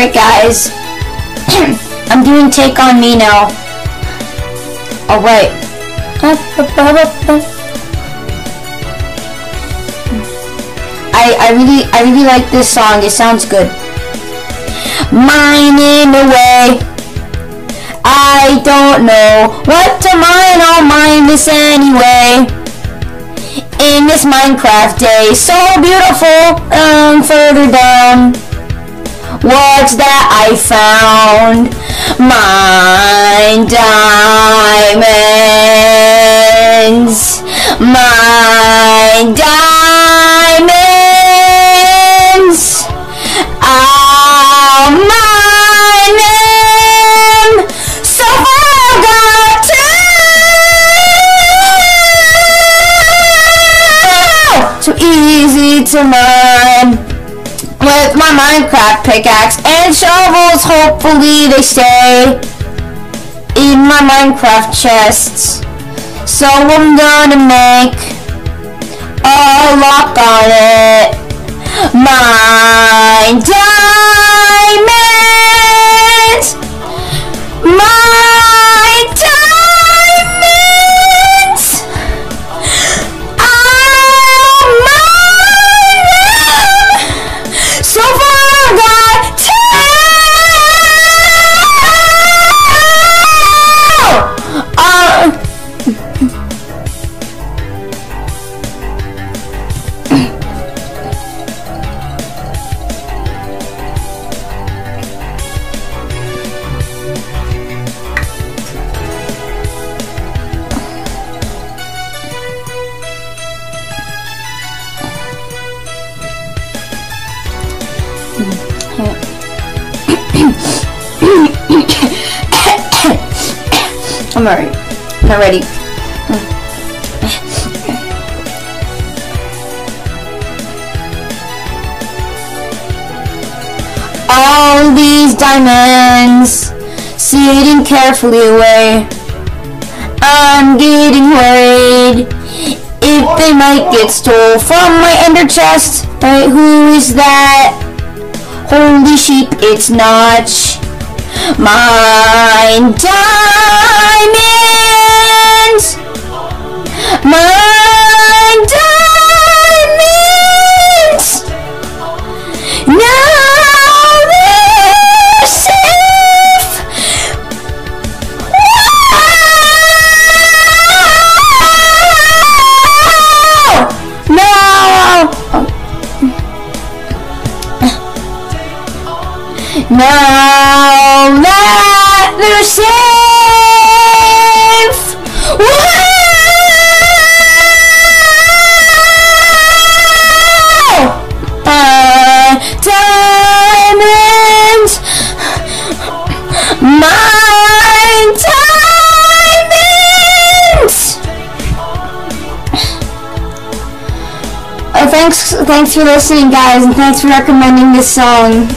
Alright guys, I'm doing Take On Me now. Alright. I, I really I really like this song. It sounds good. Mine in a way. I don't know what to mine. I'll mine this anyway. In this Minecraft day, so beautiful. Um, further down. What's that I found? Mine diamonds. Mine diamonds. I'll mine them. So far got two. So easy to mine with my Minecraft pickaxe and shovels. Hopefully they stay in my Minecraft chests. So I'm gonna make a lock on it. My I'm alright. Not ready. All these diamonds sitting carefully away. I'm getting worried if they might get stole from my ender chest. Right, who is that? Holy sheep, it's not Mine diamonds. Mine That wow! Diamonds, my diamonds. Uh, thanks, thanks for listening, guys, and thanks for recommending this song.